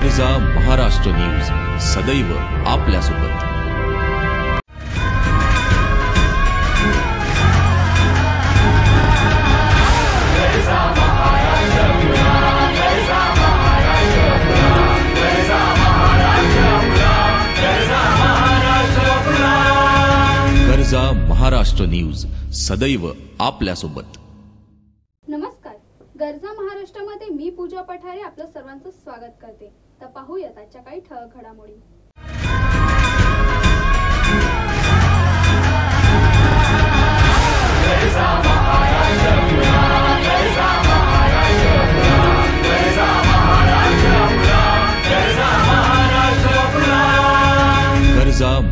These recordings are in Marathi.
प्रजा महाराष्ट्र न्यूज सदैव आपल्यासोबत. गरजा महाराष्ट्र न्यूज सदैव आपल्यासोबत. नमस्कार. गरजा महाराष्ट्रामध्ये मी पूजा पठारे आपलं सर्वांचं स्वागत करते. तर पाहूयात आजच्या काही ठळक घडामोडी.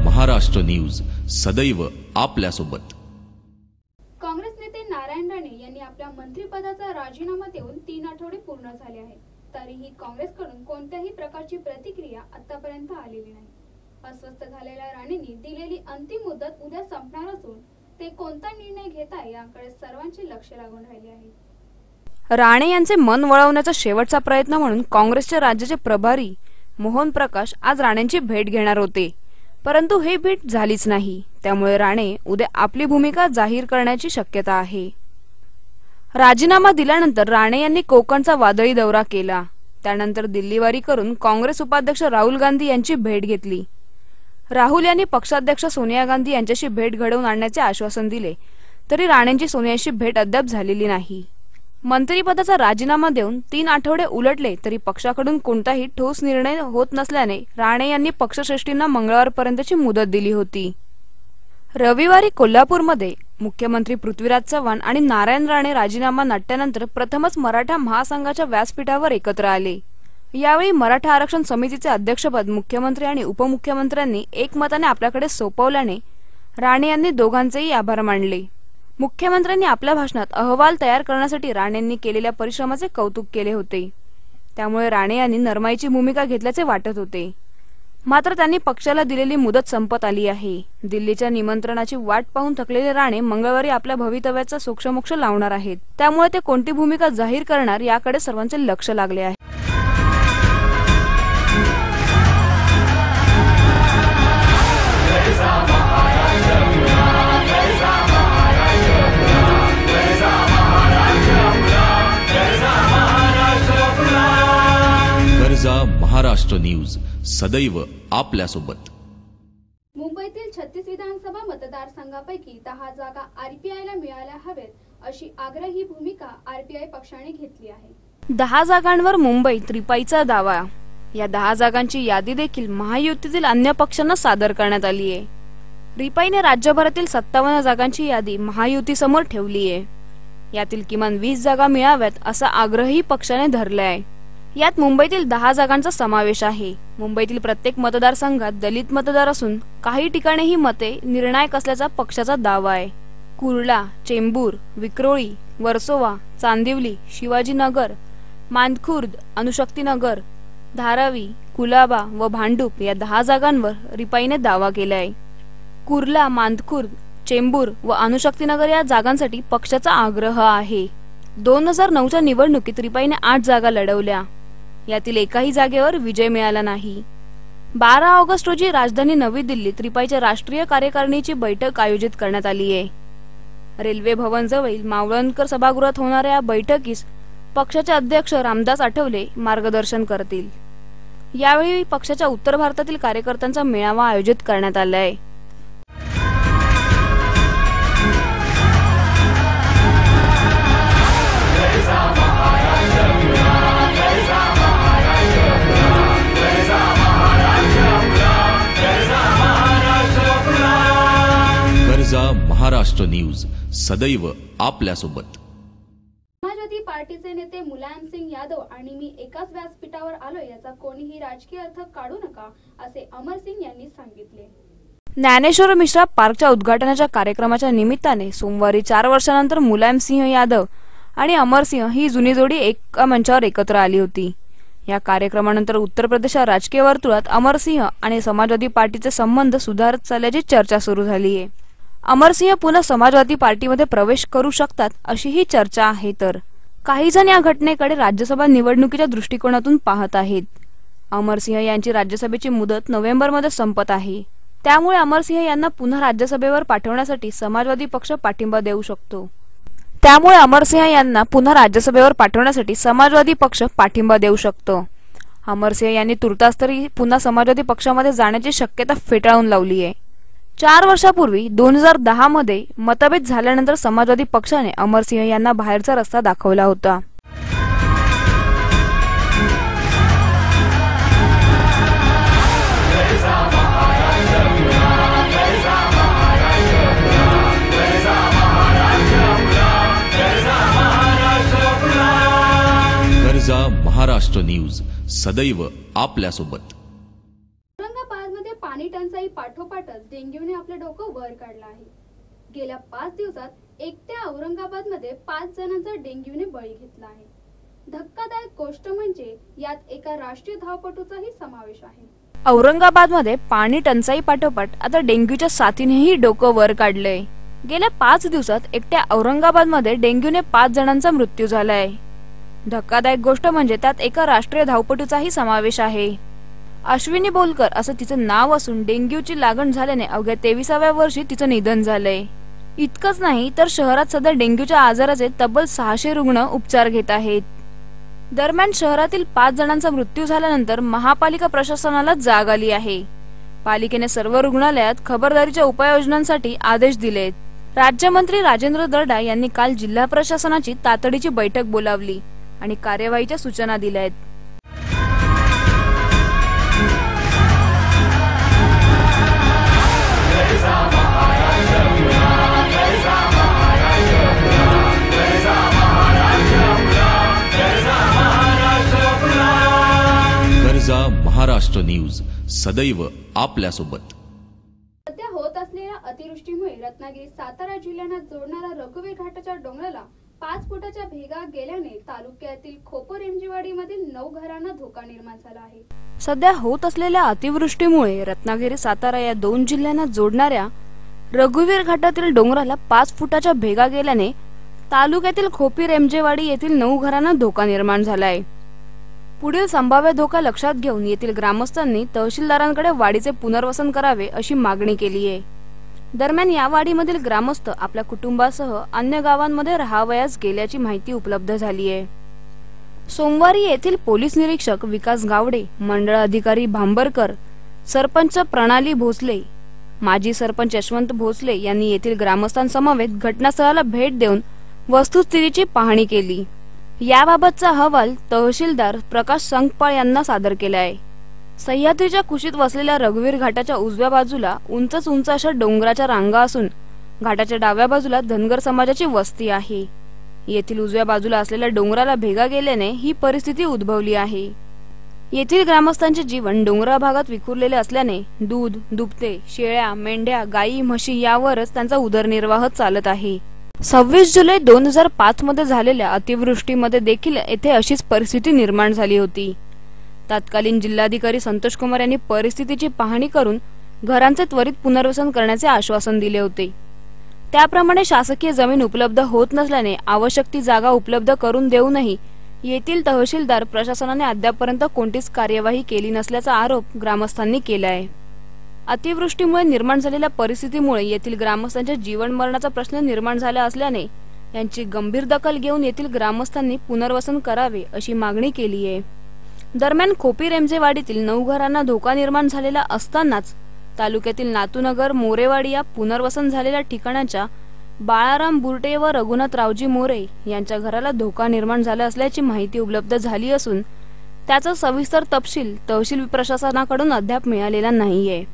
महाराष्ट्र न्यूज सदैव आपल्यासोबत. काँग्रेस नेते नारायण राणे यांनी आपल्या मंत्रिपदाचा राजीनामा देऊन तीन आठवडे पूर्ण झाले आहेत. तरीही काँग्रेसकडून कोणत्याही प्रकारची प्रतिक्रिया आतापर्यंत आलेली नाही. अस्वस्थ झालेल्या राणेंनी दिलेली अंतिम मुदत उद्या संपणार असून ते कोणता निर्णय घेता याकडे सर्वांचे लक्ष लागून राहिले आहे. राणे यांचे मन वळवण्याचा शेवटचा प्रयत्न म्हणून काँग्रेसचे राज्याचे प्रभारी मोहन प्रकाश आज राणेंची भेट घेणार होते. परंतु हे भेट झालीच नाही. त्यामुळे राणे उद्या आपली भूमिका जाहीर करण्याची शक्यता आहे. राजीनामा दिल्यानंतर राणे यांनी कोकणचा वादळी दौरा केला. त्यानंतर दिल्लीवारी करून काँग्रेस उपाध्यक्ष राहुल गांधी यांची भेट घेतली. राहुल यांनी पक्षाध्यक्ष सोनिया गांधी यांच्याशी भेट घडवून आणण्याचे आश्वासन दिले तरी राणेंची सोनियाशी भेट अद्याप झालेली नाही. मंत्रिपदाचा राजीनामा देऊन तीन आठवडे उलटले तरी पक्षाकडून कोणताही ठोस निर्णय होत नसल्याने राणे यांनी पक्षश्रेष्ठींना मंगळवारपर्यंतची मुदत दिली होती. रविवारी कोल्हापूरमध्ये मुख्यमंत्री पृथ्वीराज चव्हाण आणि नारायण राणे राजीनामा नाट्यानंतर प्रथमच मराठा महासंघाच्या व्यासपीठावर एकत्र आले. यावेळी मराठा आरक्षण समितीचे अध्यक्षपद मुख्यमंत्री आणि उपमुख्यमंत्र्यांनी एकमताने आपल्याकडे सोपवल्याने राणे यांनी दोघांचेही आभार मानले. मुख्यमंत्र्यांनी आपल्या भाषणात अहवाल तयार करण्यासाठी राणेंनी केलेल्या परिश्रमाचे कौतुक केले होते. त्यामुळे राणे यांनी नरमाईची भूमिका घेतल्याचे वाटत होते. मात्र त्यांनी पक्षाला दिलेली मुदत संपत आली आहे. दिल्लीच्या निमंत्रणाची वाट पाहून थकलेले राणे मंगळवारी आपल्या भवितव्याचा सूक्ष्मोक्ष लावणार आहेत. त्यामुळे ते कोणती भूमिका जाहीर करणार याकडे सर्वांचे लक्ष लागले आहे. महाराष्ट्र न्यूज सदैव आपल्यासोबत. मुंबईतील छत्तीस विधानसभा मतदारसंघापैकी दहा जागा आरपीआयला मिळाल्या हवेत अशी आग्रही भूमिका आरपीआय पक्षाने घेतली आहे. दहा जागांवर मुंबई त्रिपाईचा दावा. या दहा जागांची यादी देखील महायुतीतील अन्य पक्षांना सादर करण्यात आली आहे. रिपाईने राज्यभरातील सत्तावन्न जागांची यादी महायुतीसमोर ठेवली आहे. यातील किमान वीस जागा मिळाव्यात असा आग्रही पक्षाने धरला आहे यात मुंबईतील दहा जागांचा समावेश आहे. मुंबईतील प्रत्येक मतदारसंघात दलित मतदार असून काही ठिकाणी ही मते निर्णायक असल्याचा पक्षाचा दावा आहे. कुर्ला चेंबूर विक्रोळी वर्सोवा चांदिवली शिवाजीनगर मानखुर्द अनुशक्तीनगर धारावी कुलाबा व भांडूप या दहा जागांवर रिपाईने दावा केला आहे कुर्ला मांदखुर्द चेंबूर व अनुशक्तीनगर या जागांसाठी पक्षाचा आग्रह आहे. दोन हजार नऊच्या निवडणुकीत रिपाईने आठ जागा लढवल्या. यातील एकाही जागेवर विजय मिळाला नाही. बारा ऑगस्ट रोजी राजधानी नवी दिल्लीत रिपाईच्या राष्ट्रीय कार्यकारिणीची बैठक आयोजित करण्यात आली आहे रेल्वे भवन जवळील मावळणकर सभागृहात होणाऱ्या या बैठकीस पक्षाचे अध्यक्ष रामदास आठवले मार्गदर्शन करतील. यावेळी पक्षाच्या उत्तर भारतातील कार्यकर्त्यांचा मेळावा आयोजित करण्यात आला आहे महाराष्ट्र न्यूज सदैव आपल्यासोबत. समाजवादी पार्टीचे नेते मुलायम सिंग यादव आणि मी एकाच व्यासपीठावर आलोय याचा कोणीही राजकीय अर्थ काढू नका असे अमर सिंग यांनी सांगितले. ज्ञानेश्वर मिश्रा पार्कच्या उद्घाटनाच्या कार्यक्रमाच्या निमित्ताने सोमवारी चार वर्षानंतर मुलायम सिंह यादव आणि अमरसिंह ही जुनी जोडी एका मंचावर एकत्र आली होती. या कार्यक्रमानंतर उत्तर प्रदेशच्या राजकीय वर्तुळात अमरसिंह आणि समाजवादी पार्टीचे संबंध सुधारत चालल्याची चर्चा सुरू झाली आहे अमरसिंह पुन्हा समाजवादी पार्टीमध्ये प्रवेश करू शकतात अशी ही चर्चा आहे तर. काही जण या घटनेकडे राज्यसभा निवडणुकीच्या दृष्टिकोनातून पाहत आहेत. अमरसिंह यांची राज्यसभेची मुदत नोव्हेंबरमध्ये संपत आहे. त्यामुळे अमरसिंह यांना पुन्हा राज्यसभेवर पाठवण्यासाठी समाजवादी पक्ष पाठिंबा देऊ शकतो. त्यामुळे अमरसिंह यांना पुन्हा राज्यसभेवर पाठवण्यासाठी समाजवादी पक्ष पाठिंबा देऊ शकतो. अमरसिंह यांनी तुर्तास तरी पुन्हा समाजवादी पक्षामध्ये जाण्याची शक्यता फेटाळून लावली आहे चार वर्षापूर्वी दोन हजार दहा मध्ये मतभेद झाल्यानंतर समाजवादी पक्षाने अमरसिंह यांना बाहेरचा रस्ता दाखवला होता. महाराष्ट्र न्यूज सदैव आपल्यासोबत. पाणी टंचाई पाठोपाठच डेंग्यूने आपलं डोकं वर काढलं आहे. गेल्या पाच दिवसात एकट्या औरंगाबादमध्ये पाच जणांचा डेंग्यूने बळी घेतला आहे. धक्कादायक गोष्ट म्हणजे यात एका राष्ट्रीय धावपटूचाही समावेश आहे. औरंगाबादमध्ये पाणी टंचाई पाठोपाठ आता डेंग्यूच्या साथीनेही डोकं वर काढलंय. गेल्या पाच दिवसात एकट्या औरंगाबादमध्ये डेंग्यूने पाच जणांचा मृत्यू झालाय. धक्कादायक गोष्ट म्हणजे त्यात एका राष्ट्रीय धावपटूचाही समावेश आहे. अश्विनी बोलकर असं तिचं नाव असून डेंग्यूची लागण झाल्याने अवघ्या तेविसाव्या वर्षी तिचं निधन झालंय. इतकंच नाही तर शहरात सध्या डेंग्यूच्या आजाराचे तब्बल सहाशे रुग्ण उपचार घेत आहेत. दरम्यान शहरातील पाच जणांचा मृत्यू झाल्यानंतर महापालिका प्रशासनाला जाग आली आहे. पालिकेने सर्व रुग्णालयात खबरदारीच्या उपाययोजनांसाठी आदेश दिलेत. राज्यमंत्री राजेंद्र दर्डा यांनी काल जिल्हा प्रशासनाची तातडीची बैठक बोलावली आणि कार्यवाहीच्या सूचना दिल्या आहेत महाराष्ट्र न्यूज सदैव आपल्यासोबत. सध्या होत असलेल्या अतिवृष्टीमुळे रत्नागिरी सातारा जिल्ह्यांना जोडणारा रघुवीर घाटाच्या डोंगराला पाच फुटाच्या भेगा गेल्याने तालुक्यातील खोपोर एमजीवाडीमधील नऊ घरांना धोका निर्माण झाला आहे. सध्या होत असलेल्या अतिवृष्टीमुळे रत्नागिरी सातारा या दोन जिल्ह्यांना जोडणाऱ्या रघुवीर घाटातील डोंगराला पाच फुटाच्या भेगा गेल्याने तालुक्यातील खोपीर एमजेवाडी येथील नऊ घरांना धोका निर्माण झालाय पुढील संभाव्य धोका लक्षात घेऊन येथील ग्रामस्थांनी तहसीलदारांकडे वाडीचे पुनर्वसन करावे अशी मागणी केली आहे. दरम्यान या वाडीमधील ग्रामस्थ आपल्या कुटुंबासह अन्य गावांमध्ये राहावयास गेल्याची माहिती उपलब्ध झाली आहे. सोमवारी येथील पोलीस निरीक्षक विकास गावडे मंडळ अधिकारी भांबरकर सरपंच प्रणाली भोसले माजी सरपंच यशवंत भोसले यांनी येथील ग्रामस्थांसमवेत घटनास्थळाला भेट देऊन वस्तुस्थितीची पाहणी केली. याबाबतचा अहवाल तहसीलदार प्रकाश संकपाळ यांना सादर केला आहे. सह्याद्रीच्या कुशीत वसलेल्या रघुवीर घाटाच्या उजव्या बाजूला उंचच उंच अशा डोंगराच्या रांगा असून घाटाच्या डाव्या बाजूला धनगर समाजाची वस्ती आहे. येथील उजव्या बाजूला असलेल्या डोंगराला भेगा गेल्याने ही परिस्थिती उद्भवली आहे. येथील ग्रामस्थांचे जीवन डोंगराळ भागात विखुरलेले असल्याने दूध दुभते शेळ्या मेंढ्या गायी म्हशी यावरच त्यांचा उदरनिर्वाह चालत आहे. सव्वीस जुलै दोन हजार पाच मध्ये झालेल्या अतिवृष्टीमध्ये देखील येथे अशीच परिस्थिती निर्माण झाली होती. तत्कालीन जिल्हाधिकारी संतोष कुमार यांनी परिस्थितीची पाहणी करून घरांचे त्वरित पुनर्वसन करण्याचे आश्वासन दिले होते. त्याप्रमाणे शासकीय जमीन उपलब्ध होत नसल्याने आवश्यक ती जागा उपलब्ध करून देऊनही येथील तहसीलदार प्रशासनाने अद्यापर्यंत कोणतीच कार्यवाही केली नसल्याचा आरोप ग्रामस्थांनी केला आहे अतिवृष्टीमुळे निर्माण झालेल्या परिस्थितीमुळे येथील ग्रामस्थांच्या जीवनमरणाचा प्रश्न निर्माण झाला असल्याने यांची गंभीर दखल घेऊन येथील ग्रामस्थांनी पुनर्वसन करावे अशी मागणी केली आहे. दरम्यान खोपी रेमजेवाडीतील नऊ घरांना धोका निर्माण झालेला असतानाच तालुक्यातील नातूनगर मोरेवाडी या पुनर्वसन झालेल्या ठिकाणाच्या बाळाराम बुरटे व रघुनाथ रावजी मोरे यांच्या घराला धोका निर्माण झाला असल्याची माहिती उपलब्ध झाली असून त्याचा सविस्तर तपशील तहसील प्रशासनाकडून अद्याप मिळालेला नाहीये.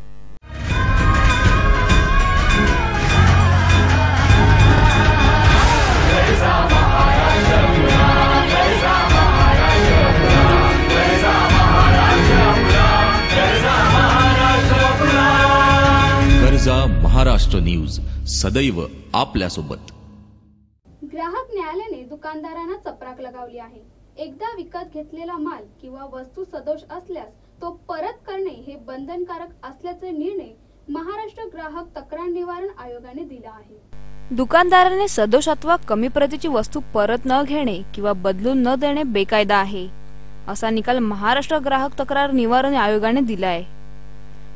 महाराष्ट्र न्यूज सदैव आपल्यासोबत. ग्राहक न्यायालयाने दुकानदारांना चपराक लगावली आहे. एकदा विकत घेतलेला माल किंवा वस्तू सदोष असल्यास तो परत करणे हे बंधनकारक असल्याचे निर्णय महाराष्ट्र ग्राहक तक्रार निवारण आयोगाने दिला आहे. दुकानदाराने सदोष अथवा कमी प्रतीची वस्तू परत न घेणे किंवा बदलून न देणे बेकायदा आहे. असा निकाल महाराष्ट्र ग्राहक तक्रार निवारण आयोगाने दिलाय.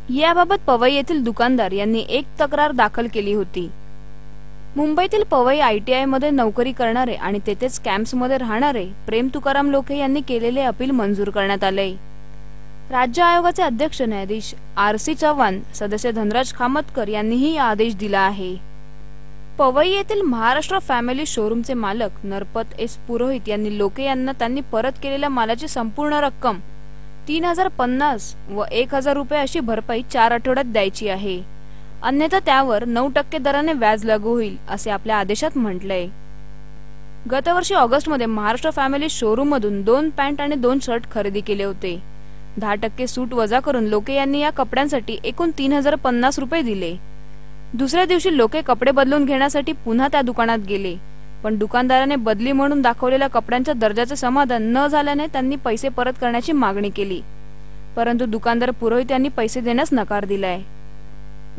याबाबत पवई येथील दुकानदार यांनी एक तक्रार दाखल केली होती. मुंबईतील पवई आयटीआयमध्ये नोकरी करणारे आणि तेथेच कॅम्प्समध्ये राहणारे प्रेम तुकाराम लोके यांनी केलेले अपील मंजूर करण्यात आले. राज्य आयोगाचे अध्यक्ष न्यायाधीश आर सी चव्हाण सदस्य धनराज खामतकर यांनीही आदेश दिला आहे. पवई येथील महाराष्ट्र फॅमिली शोरूमचे मालक नरपत एस पुरोहित यांनी लोके यांना त्यांनी परत केलेल्या मालाची संपूर्ण रक्कम तीन हजार पन्नास व एक हजार रुपये अशी भरपाई चार आठवड्यात द्यायची आहे. अन्यथा त्यावर नऊ टक्के दराने व्याज लागू होईल असे आपल्या आदेशात म्हटलंय. गतवर्षी ऑगस्टमध्ये महाराष्ट्र फॅमिली शोरूम मधून दोन पॅन्ट आणि दोन शर्ट खरेदी केले होते. दहा टक्के सूट वजा करून लोके यांनी या कपड्यांसाठी एकूण तीन हजार पन्नास रुपये दिले. दुसऱ्या दिवशी लोके कपडे बदलून घेण्यासाठी पुन्हा त्या दुकानात गेले. पण दुकानदाराने बदली म्हणून दाखवलेल्या कपड्यांच्या दर्जाचे समाधान न झाल्याने त्यांनी पैसे परत करण्याची मागणी केली. परंतु दुकानदार पुरोहित यांनी पैसे देण्यास नकार दिलाय.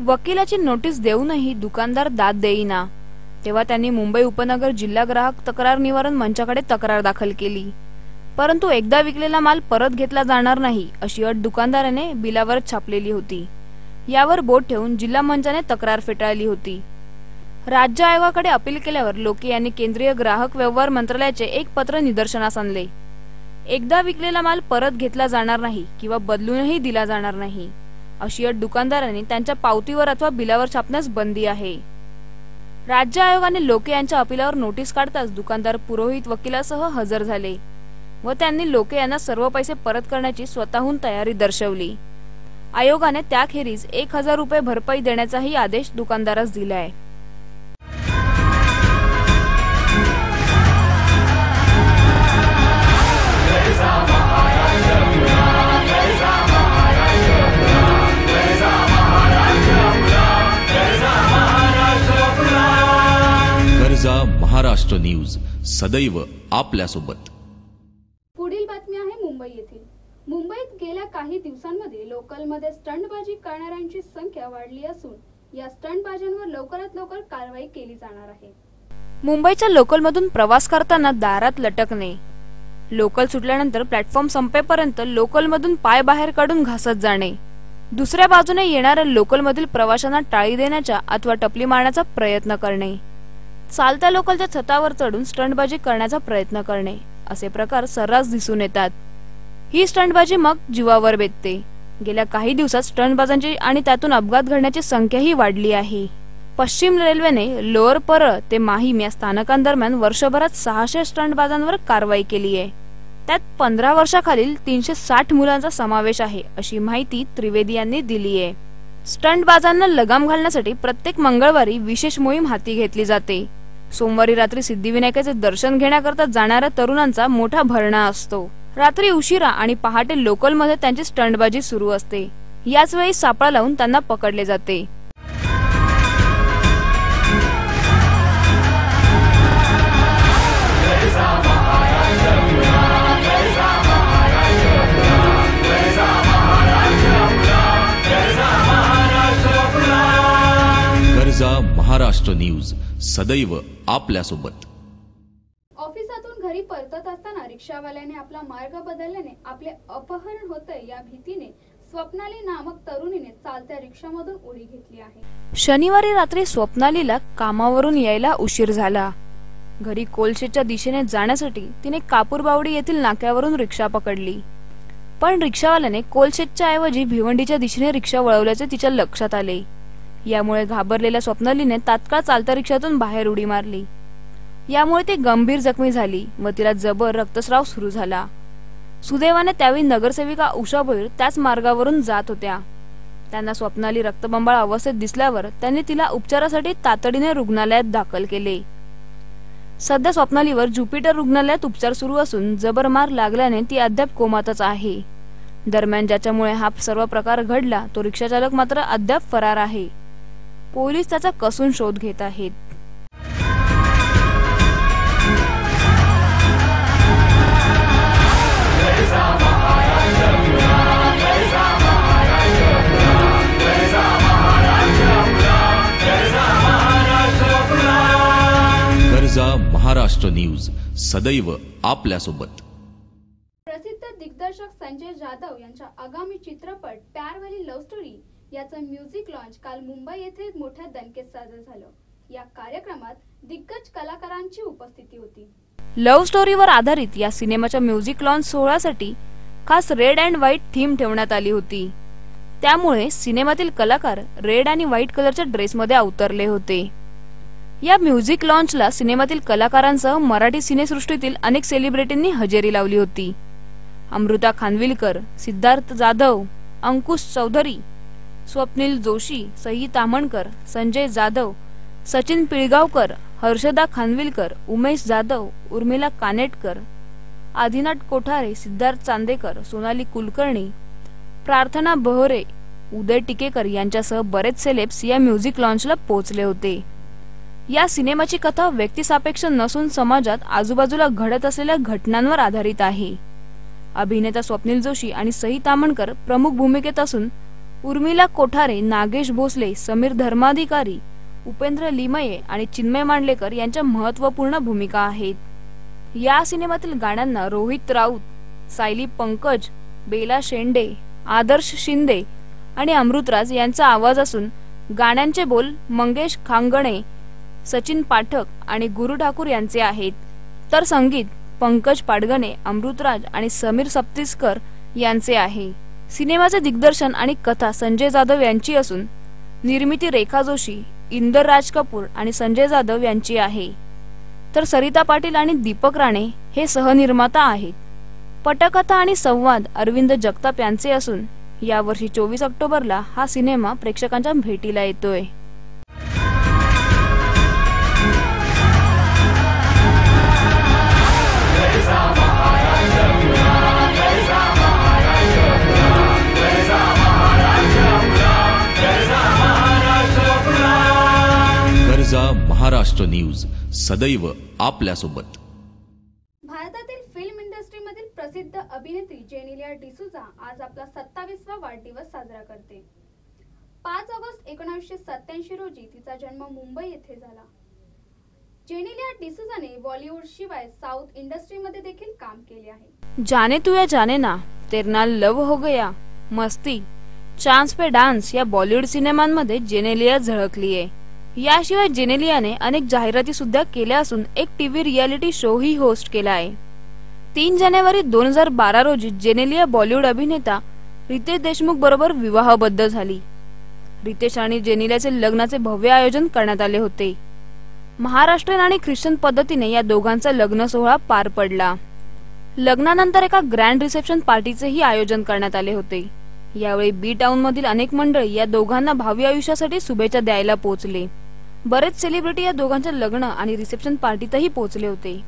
वकिलाची नोटीस देऊनही दुकानदार दाद देईना. तेव्हा त्यांनी मुंबई उपनगर जिल्हा ग्राहक तक्रार निवारण मंचाकडे तक्रार दाखल केली. परंतु एकदा विकलेला माल परत घेतला जाणार नाही अशी अट दुकानदाराने बिलावर छापलेली होती. यावर बोट ठेवून जिल्हा मंचाने तक्रार फेटाळली होती. राज्य आयोगाकडे अपील केल्यावर लोके यांनी केंद्रीय ग्राहक व्यवहार मंत्रालयाचे एक पत्र निदर्शनास आणले. एकदा विकलेला माल परत घेतला जाणार नाही किंवा बदलूनही दिला जाणार नाही अशी अट दुकानदारांनी त्यांच्या पावतीवर अथवा बिलावर छापण्यास बंदी आहे. राज्य आयोगाने लोके यांच्या अपिलावर नोटीस काढताच दुकानदार पुरोहित वकिलासह हजर झाले व त्यांनी लोके यांना सर्व पैसे परत करण्याची स्वतःहून तयारी दर्शवली. आयोगाने त्याखेरीज एक हजार रुपये भरपाई देण्याचाही आदेश दुकानदारास दिलाय. आहे महाराष्ट्र न्यूज सदैव आपल्यासोबत. पुढील बातमी आहे मुंबई येथील. मुंबईत गेल्या काही दिवसांमध्ये लोकलमध्ये स्टंटबाजी करणाऱ्यांची संख्या वाढली असून या स्टंटबाजांवर लवकरात लवकर कारवाई केली जाणार आहे. मुंबईच्या लोकलमधून प्रवास करताना दारात लटकणे. लोकल सुटल्यानंतर प्लॅटफॉर्म संपेपर्यंत लोकलमधून पाय बाहेर काढून घासत जाणे. दुसऱ्या बाजूने येणाऱ्या लोकलमधील प्रवाशांना टाळी देण्याचा अथवा टपली मारण्याचा प्रयत्न करणे. चालत्या लोकलच्या छतावर चढून स्टंटबाजी करण्याचा प्रयत्न करणे असे प्रकार सर्रास दिसून येतात. ही स्टंटबाजी मग जीवावर बेतते. गेल्या काही दिवसात स्टंटबाजांची आणि त्यातून अपघात घडण्याची संख्याही वाढली आहे. पश्चिम रेल्वेने लोअर परळ ते माहीम या स्थानकांदरम्यान वर्षभरात सहाशे स्टंटबाजांवर कारवाई केली आहे. त्यात पंधरा वर्षाखालील तीनशे साठ मुलांचा समावेश आहे अशी माहिती त्रिवेदी यांनी दिली आहे. स्टंटबाजांना लगाम घालण्यासाठी प्रत्येक मंगळवारी विशेष मोहीम हाती घेतली जाते. सोमवारी रात्री सिद्धिविनायकाचे दर्शन घेण्याकरता जाणाऱ्या तरुणांचा मोठा भरणा असतो. रात्री उशिरा आणि पहाटे लोकलमध्ये त्यांची स्टंटबाजी सुरू असते. याच वेळी सापळा लावून त्यांना पकडले जाते. महाराष्ट्र न्यूज सदैव आपल्यासोबत. ऑफिसातून घरी परतत असताना रिक्षावाल्याने आपला मार्ग बदलल्याने आपले अपहरण होतंय या भीतीने स्वप्नाली नामक तरुणीने चालत्या रिक्षामधून उडी घेतली आहे. शनिवारी रात्री स्वप्नालीला कामावरून यायला उशीर झाला. घरी कोलशेच्या दिशेने जाण्यासाठी तिने कापूरबावडी येथील नाक्यावरून रिक्षा पकडली. पण रिक्षावाल्याने कोलशेटच्या ऐवजी भिवंडीच्या दिशेने रिक्षा वळवल्याचे तिच्या लक्षात आले. यामुळे घाबरलेल्या स्वप्नालीने तात्काळ चालत्या रिक्षातून बाहेर उडी मारली. यामुळे ती गंभीर जखमी झाली. व तिला जबर रक्तस्राव सुरू झाला. सुदैवाने त्यावेळी नगरसेविका उषा भोईर त्याच मार्गावरून जात होत्या. त्यांना स्वप्नाली रक्तबंबाळ अवस्थेत दिसल्यावर त्यांनी तिला उपचारासाठी तातडीने रुग्णालयात दाखल केले. सध्या स्वप्नालीवर ज्युपिटर रुग्णालयात उपचार सुरू असून जबर मार लागल्याने ती अद्याप कोमातच आहे. दरम्यान ज्याच्यामुळे हा सर्व प्रकार घडला तो रिक्षाचालक मात्र अद्याप फरार आहे. पोलीस त्याचा कसून शोध घेत आहेत. महाराष्ट्र न्यूज. सदैव आपल्यासोबत. प्रसिद्ध दिग्दर्शक संजय जाधव यांच्या आगामी चित्रपट प्यारवाली लव्ह स्टोरी याचं म्युझिक लॉन्च काल मुंबई येथे मोठ्या दणकेत साजरं झालं. या कार्यक्रमात दिग्गज कलाकारांची उपस्थिती होती. लव्ह स्टोरीवर आधारित या सिनेमाच्या म्युझिक लॉन्च सोहळ्यासाठी खास रेड अँड व्हाईट थीम ठेवण्यात आली होती. त्यामुळे सिनेमातील कलाकार रेड आणि व्हाईट कलरच्या ड्रेसमध्ये अवतरले होते. या म्युझिक लॉन्चला सिनेमातील कलाकारांसह मराठी सिनेसृष्टीतील अनेक सेलिब्रिटींनी हजेरी लावली होती. अमृता खानविलकर सिद्धार्थ जाधव अंकुश चौधरी स्वप्नील जोशी सई तामणकर संजय जाधव सचिन पिळगावकर हर्षदा खानविलकर उमेश जाधव उर्मिला कानेटकर आदिनाथ कोठारे सिद्धार्थ चांदेकर सोनाली कुलकर्णी प्रार्थना बहोरे उदय टिकेकर यांच्यासह बरेच सेलेब्स या म्युझिक लॉन्चला पोहोचले होते. या सिनेमाची कथा व्यक्तिसापेक्ष नसून समाजात आजूबाजूला घडत असलेल्या घटनांवर आधारित आहे. अभिनेता स्वप्नील जोशी आणि सई तामणकर प्रमुख भूमिकेत असून उर्मिला कोठारे नागेश भोसले समीर धर्माधिकारी उपेंद्र लिमये आणि चिन्मय मांडलेकर यांच्या महत्त्वपूर्ण भूमिका आहेत. या सिनेमातील गाण्यांना रोहित राऊत सायली पंकज बेला शेंडे आदर्श शिंदे आणि अमृतराज यांचा आवाज असून गाण्यांचे बोल मंगेश खांगणे सचिन पाठक आणि गुरु ठाकूर यांचे आहेत. तर संगीत पंकज पाडगणे अमृतराज आणि समीर सप्तिस्कर यांचे आहे. सिनेमाचे दिग्दर्शन आणि कथा संजय जाधव यांची असून निर्मिती रेखा जोशी इंदर राज कपूर आणि संजय जाधव यांची आहे. तर सरिता पाटील आणि दीपक राणे हे सहनिर्माता आहेत. पटकथा आणि संवाद अरविंद जगताप यांचे असून यावर्षी चोवीस ऑक्टोबरला हा सिनेमा प्रेक्षकांच्या भेटीला येतोय. महाराष्ट्र न्यूज सदैव आपल्यासोबत. भारतातील फिल्म इंडस्ट्रीमधील प्रसिद्ध अभिनेत्री जेनिलिया डिसूजा आज आपला सत्तावीसवा वाढदिवस साजरा करते. पाच ऑगस्ट एकोणीसशे सत्याऐंशी रोजी तिचा जन्म मुंबई येथे झाला. जेनिलिया डिसूजाने बॉलिवूड शिवाय साऊथ इंडस्ट्रीमध्ये देखील काम केले आहे. जाने तू या जाने ना तेरे नाल लव हो गया मस्ती. चान्स पे डान्स या बॉलिवूड सिनेमांमध्ये जेनेलिया झळकली आहे याशिवाय जेनेलियाने अनेक जाहिराती सुद्धा केल्या असून एक टीव्ही रियालिटी शो ही होस्ट केला आहे. तीन जानेवारी दोन हजार बारा रोजी जेनेलिया बॉलिवूड अभिनेता रितेश देशमुख बरोबर विवाहबद्ध झाली. रितेश आणि जेनेलियाचे लग्नाचे भव्य आयोजन करण्यात आले होते. महाराष्ट्रीयन आणि ख्रिश्चन पद्धतीने या दोघांचा लग्न सोहळा पार पडला. लग्नानंतर एका ग्रँड रिसेप्शन पार्टीचेही आयोजन करण्यात आले होते. यावेळी बी टाउन मधील अनेक मंडळी या दोघांना भावी आयुष्यासाठी शुभेच्छा द्यायला पोहोचले. बरेच सेलिब्रिटी या दोघांच्या लग्न आणि रिसेप्शन पार्टीतही पोहोचले होते.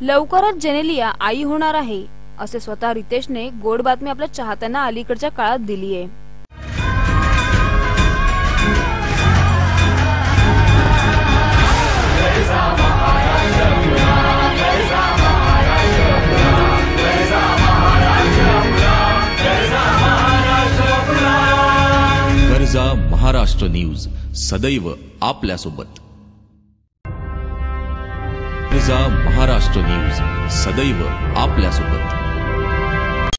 लवकरच जेनेलिया आई होणार आहे असे स्वतः रितेशने गोड बातमी आपल्या चाहत्यांना अलीकडच्या काळात दिली आहे महाराष्ट्र न्यूज सदैव आपल्यासोबत. महाराष्ट्र न्यूज सदैव आपल्यासोबत.